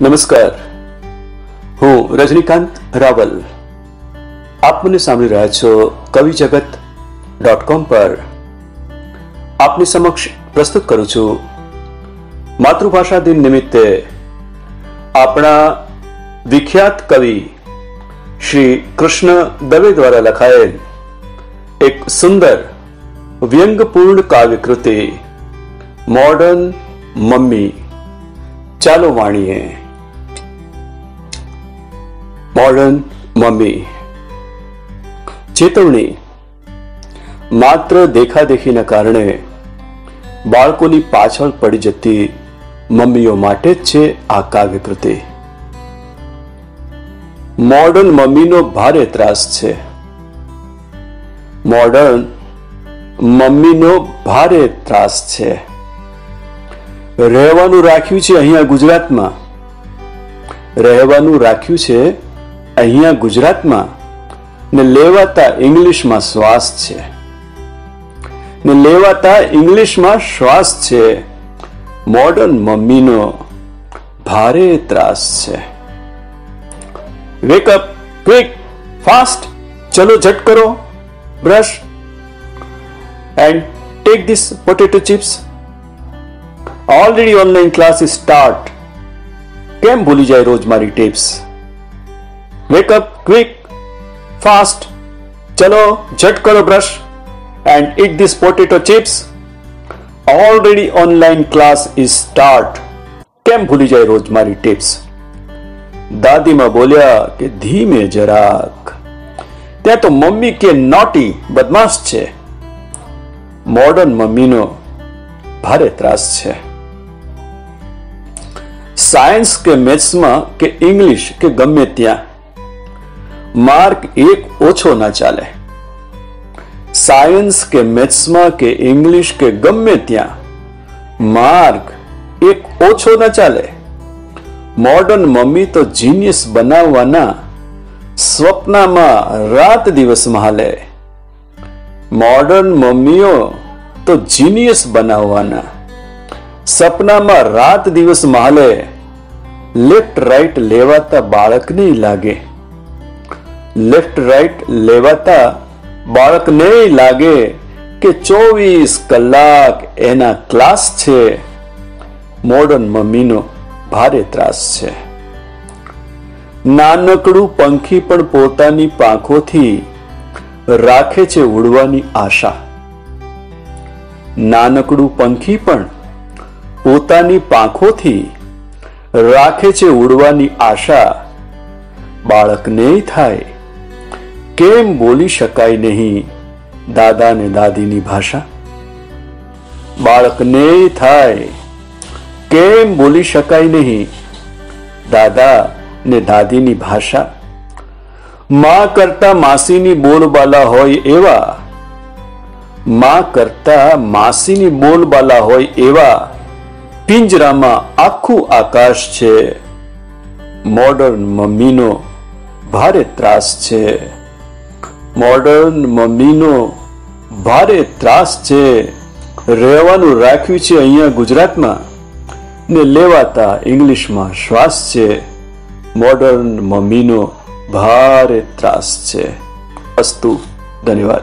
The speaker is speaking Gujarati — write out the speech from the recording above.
નમસ્કાર હું રજનીકાંત રાવલ આપ મને સાંભળી રહ્યા છો કવિ જગત ડોટ કોમ પર આપની સમક્ષ પ્રસ્તુત કરું છું માતૃભાષા દિન નિમિત્તે આપણા વિખ્યાત કવિ શ્રી કૃષ્ણ દવે દ્વારા લખાયેલ એક સુંદર વ્યંગપૂર્ણ કાવ્યકૃતિ મોડર્ન મમ્મી ચાલો વાણીએ મોડર્ન મમ્મી. ચેતવણી. માત્ર દેખાદેખીના કારણે બાળકોની પાછળ પડી જતી મમ્મીઓ માટે જ છે આ કાવ્યકૃતિ. મોડર્ન મમ્મીનો ભારે ત્રાસ છે. મોડર્ન મમ્મીનો ભારે ત્રાસ છે. રહેવાનું રાખ્યું છે અહીંયા ગુજરાતમાં. રહેવાનું રાખ્યું છે અહીંયા ગુજરાતમાં ને લેવાતા ઇંગ્લિશમાં શ્વાસ છે. ને લેવાતા ઇંગ્લિશમાં શ્વાસ છે. મોડર્ન મમ્મીનો ભારે ત્રાસ છે. વેકઅપ ક્વિક, ફાસ્ટ, ચલો ઝટ કરો, brush, and take this potato chips. Already online classes start. કેમ ભૂલી જાય રોજ મારી tips? Wake up quick fast ચલો ઝટ કરો brush and eat this potato chips already online class is start કેમ ભૂલી જાય રોજ મારી ટિપ્સ દાદીમાં બોલ્યા કે ધીમે જરાક ત્યાં તો મમ્મી કે નોટી બદમાશ છે મોડર્ન મમ્મીનો ભારે ત્રાસ છે સાયન્સ કે મેથ્સમાં કે ઇંગ્લિશ કે ગમે ત્યાં માર્ક એક ઓછો ના ચાલે સાયન્સ કે મેથ્સમાં કે ઇંગ્લિશ કે ગમે ત્યાં માર્ક એક ઓછો ના ચાલે મોડર્ન મમ્મી તો જીનિયસ બનાવવાના સ્વપ્નમાં રાત દિવસ હાલે મોડર્ન મમ્મીઓ તો જીનિયસ બનાવવાના સપનામાં રાત દિવસ હાલે લેફ્ટ રાઈટ લેવાતા બાળકને લાગે લેફ્ટ રાઈટ લેવાતા બાળકને લાગે કે ચોવીસ કલાક એના ક્લાસ છે. મોડર્ન મમ્મીનો ભારે ત્રાસ છે. નાનકડું પંખી પણ પોતાની પાંખોથી રાખે છે ઉડવાની આશા. નાનકડું પંખી પણ પોતાની પાંખોથી રાખે છે ઉડવાની આશા. બાળકને થાય કેમ બોલી શકાય નહીં દાદા ને દાદીની ભાષા? બાળકને થાય. કેમ બોલી શકાય નહીં દાદા ને દાદીની ભાષા? માં કરતા માસીની બોલબાલા હોય એવા. માં કરતા માસીની બોલબાલા હોય એવા. પિંજરામાં આખું આકાશ છે. મોડર્ન મમ્મીનો ભારે ત્રાસ છે. મોડર્ન મમ્મીનો ભારે ત્રાસ છે. રહેવાનું રાખ્યું છે અહીંયા ગુજરાતમાં ને લેવાતા ઇંગ્લિશમાં શ્વાસ છે. મોડર્ન મમ્મીનો ભારે ત્રાસ છે. અસ્તુ, ધન્યવાદ.